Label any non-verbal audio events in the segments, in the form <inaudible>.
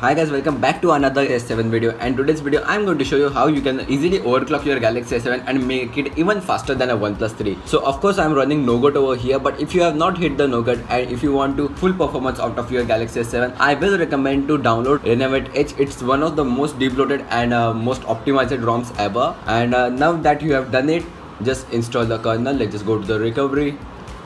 Hi guys, welcome back to another S7 video and today's video I'm going to show you how you can easily overclock your Galaxy S7 and make it even faster than a OnePlus 3. So of course I'm running Nougat over here but if you have not hit the Nougat and if you want to full performance out of your Galaxy S7 I will recommend to download Renovate Edge. It's one of the most deep-loaded and uh, most optimized ROMs ever and uh, now that you have done it just install the kernel let's just go to the recovery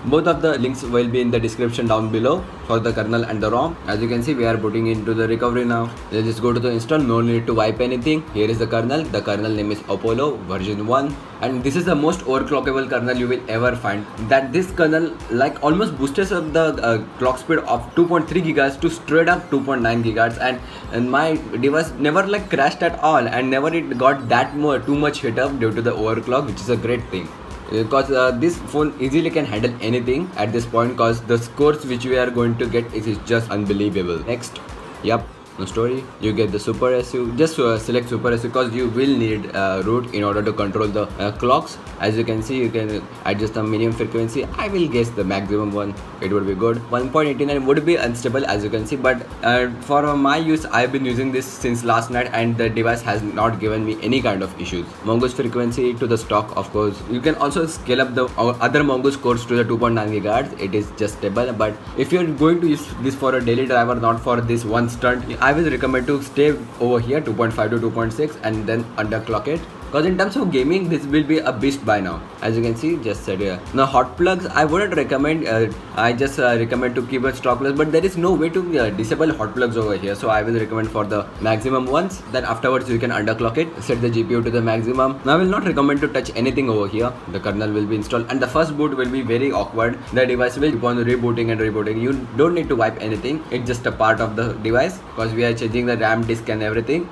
both of the links will be in the description down below for the kernel and the ROM. As you can see, we are booting into the recovery now. Let's just go to the install. No need to wipe anything. Here is the kernel. The kernel name is Apollo version 1. And this is the most overclockable kernel you will ever find. That this kernel like almost boosts up the uh, clock speed of 2.3 gigahertz to straight up 2.9 gigahertz. And, and my device never like crashed at all and never it got that more too much hit up due to the overclock, which is a great thing because uh, this phone easily can handle anything at this point because the scores which we are going to get is, is just unbelievable. Next. Yep story. You get the SuperSU just uh, select SuperSU because you will need uh, root in order to control the uh, clocks. As you can see you can adjust the minimum frequency. I will guess the maximum one. It would be good. 1.89 would be unstable as you can see. But uh, for my use I've been using this since last night and the device has not given me any kind of issues. Mongoose frequency to the stock of course. You can also scale up the uh, other mongoose cores to the 2.9 gigahertz. It is just stable. But if you're going to use this for a daily driver not for this one stunt I will recommend to stay over here 2.5 to 2.6 and then underclock it because in terms of gaming this will be a beast by now. As you can see just said here. Now hot plugs i wouldn't recommend uh, i just uh, recommend to keep it stockless but there is no way to uh, disable hot plugs over here. So i will recommend for the maximum ones. Then afterwards you can underclock it set the gpu to the maximum. Now i will not recommend to touch anything over here. The kernel will be installed and the first boot will be very awkward. The device will keep on rebooting and rebooting. You don't need to wipe anything. It's just a part of the device because we are changing the ram disk and everything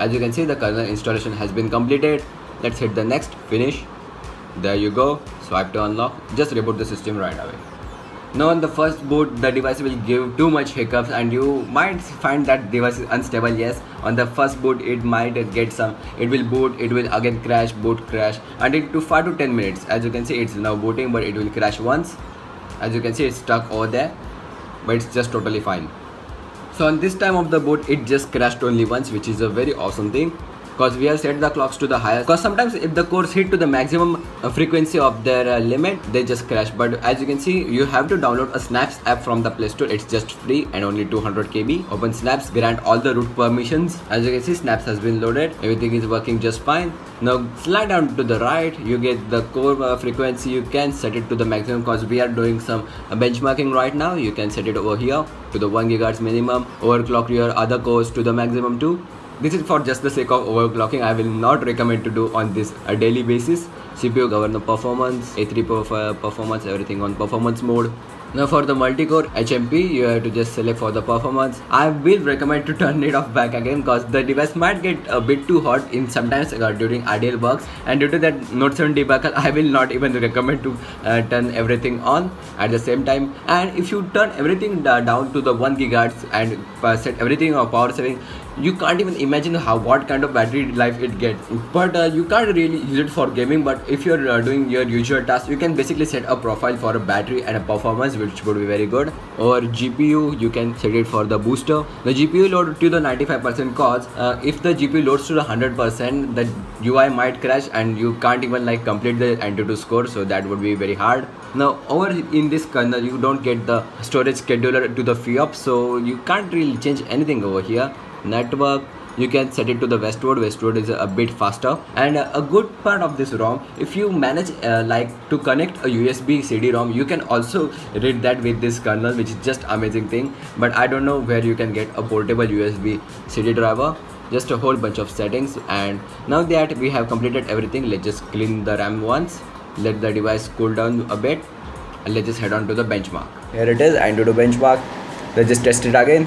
as you can see the kernel installation has been completed. Let's hit the next finish. There you go. Swipe to unlock. Just reboot the system right away. Now on the first boot the device will give too much hiccups and you might find that device is unstable. Yes on the first boot it might get some it will boot it will again crash boot crash and it to 5 to 10 minutes. As you can see it's now booting but it will crash once. As you can see it's stuck over there but it's just totally fine so on this time of the boat it just crashed only once which is a very awesome thing because we have set the clocks to the highest. Because sometimes if the cores hit to the maximum uh, frequency of their uh, limit they just crash. But as you can see you have to download a Synapse app from the play store. It's just free and only 200 kb. Open Synapse grant all the root permissions. As you can see Synapse has been loaded. Everything is working just fine. Now slide down to the right. You get the core uh, frequency. You can set it to the maximum because we are doing some uh, benchmarking right now. You can set it over here to the 1 gigahertz minimum. Overclock your other cores to the maximum too this is for just the sake of overclocking. I will not recommend to do on this a daily basis. Cpu govern the performance a3 performance everything on performance mode now for the multi-core HMP, you have to just select for the performance. I will recommend to turn it off back again because the device might get a bit too hot in sometimes uh, during ideal works and due to that Note 7 debacle, I will not even recommend to uh, turn everything on at the same time. And if you turn everything down to the 1 gigahertz and uh, set everything on power saving, you can't even imagine how what kind of battery life it gets but uh, you can't really use it for gaming but if you're uh, doing your usual tasks you can basically set a profile for a battery and a performance which would be very good. Or gpu you can set it for the booster. The gpu load to the 95% cause uh, if the gpu loads to the 100% the ui might crash and you can't even like complete the antutu score so that would be very hard. Now over in this kernel you don't get the storage scheduler to the FIOP so you can't really change anything over here. Network you can set it to the westwood. Westwood is a bit faster. And a good part of this rom if you manage uh, like to connect a usb cd rom you can also read that with this kernel which is just amazing thing. But i don't know where you can get a portable usb cd driver. Just a whole bunch of settings. And now that we have completed everything let's just clean the ram once. Let the device cool down a bit. And let's just head on to the benchmark. Here it is and benchmark let's just test it again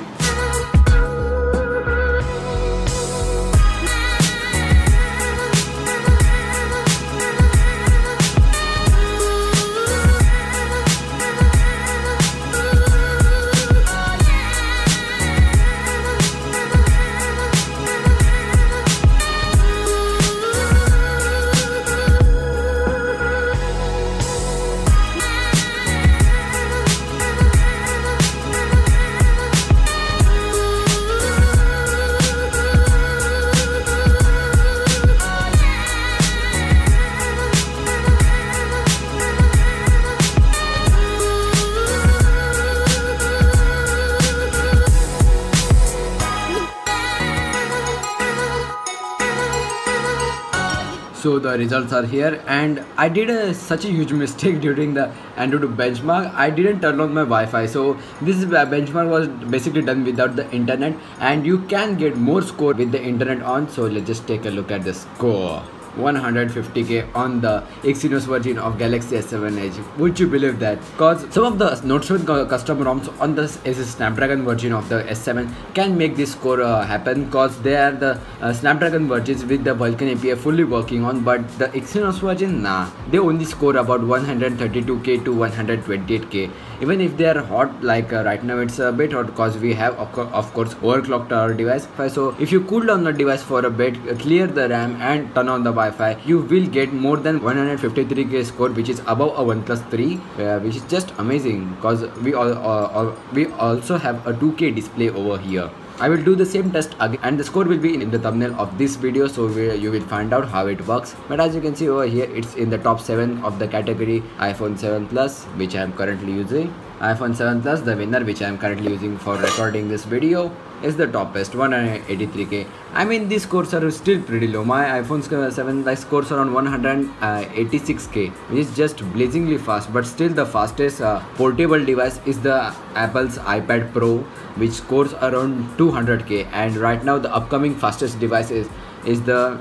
so the results are here. And i did a, such a huge <laughs> mistake during the AnTuTu benchmark. I didn't turn on my wi-fi. So this uh, benchmark was basically done without the internet. And you can get more score with the internet on. So let's just take a look at the score 150k on the Exynos version of Galaxy S7 Edge. Would you believe that? Because some of the Note 7 custom ROMs on the S Snapdragon version of the S7 can make this score uh, happen because they are the uh, Snapdragon versions with the Vulkan API fully working on but the Exynos version nah they only score about 132k to 128k even if they are hot like uh, right now it's a bit hot because we have of course overclocked our device so if you cool down the device for a bit clear the RAM and turn on the Wi-Fi, you will get more than 153k score, which is above a OnePlus 3, uh, which is just amazing because we all uh, uh, we also have a 2K display over here. I will do the same test again and the score will be in the thumbnail of this video so you will find out how it works. But as you can see over here it's in the top 7 of the category iPhone 7 Plus which I am currently using. iPhone 7 Plus the winner which I am currently using for recording this video is the toppest 183k I mean these scores are still pretty low. My iPhone 7 like scores around 186k which is just blazingly fast but still the fastest uh, portable device is the Apple's iPad Pro which scores around 200k and right now the upcoming fastest device is, is the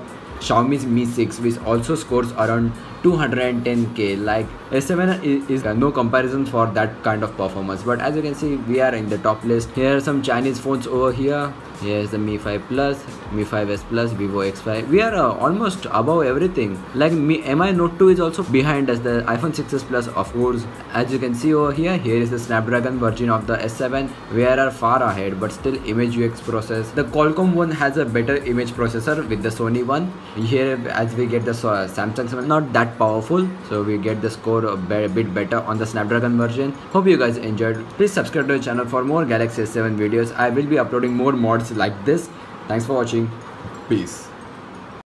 Xiaomi's Mi 6 which also scores around 210k like s7 is, is no comparison for that kind of performance. But as you can see we are in the top list. Here are some chinese phones over here here's the Mi 5 Plus, Mi 5s Plus, Vivo X5. We are uh, almost above everything. Like Mi, MI Note 2 is also behind us. The iPhone 6s Plus, of course. As you can see over here, here is the Snapdragon version of the S7. We are far ahead, but still image UX process. The Qualcomm one has a better image processor with the Sony one. Here, as we get the uh, Samsung 7, not that powerful, so we get the score a bit better on the Snapdragon version. Hope you guys enjoyed. Please subscribe to the channel for more Galaxy S7 videos. I will be uploading more mods like this. Thanks for watching. Peace.